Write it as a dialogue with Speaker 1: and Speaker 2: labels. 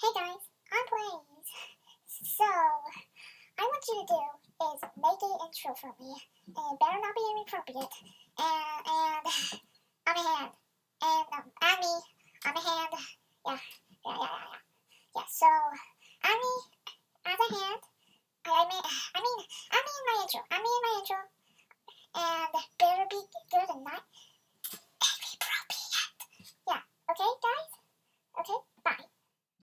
Speaker 1: Hey guys, I'm Blaze. So, I want you to do is make an intro for me, and it better not be inappropriate, and, and, I'm a hand, and, um, add me, I'm a hand, yeah, yeah, yeah, yeah, yeah, yeah, so, add me as a hand, I, I mean, I mean, add me in my intro, add me in my intro, and